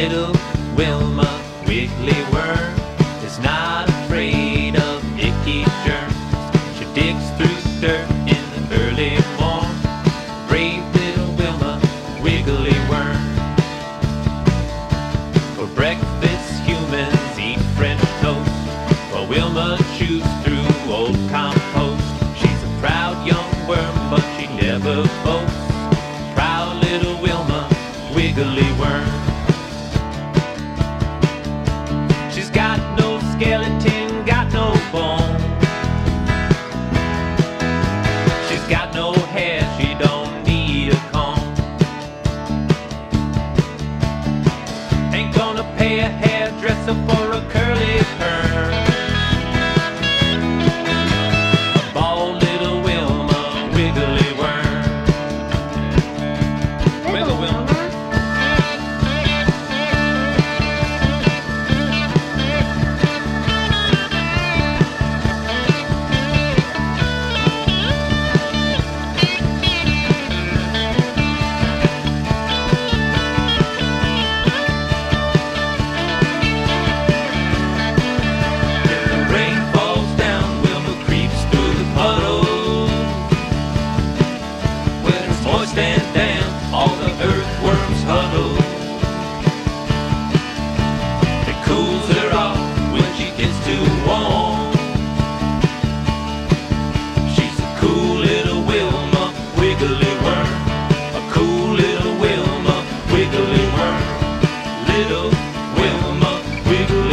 Little Wilma Wiggly Worm is not afraid of icky germs. She digs through dirt in the early morn. Brave little Wilma Wiggly Worm. For breakfast, humans eat French toast, while Wilma chews through old compost. She's a proud young worm, but she never boasts. Proud little Wilma Wiggly Worm. A hairdresser for a curly the earthworms huddle. It cools her off when she gets too warm. She's a cool little Wilma, wiggly worm. A cool little Wilma, wiggly worm. Little Wilma, wiggly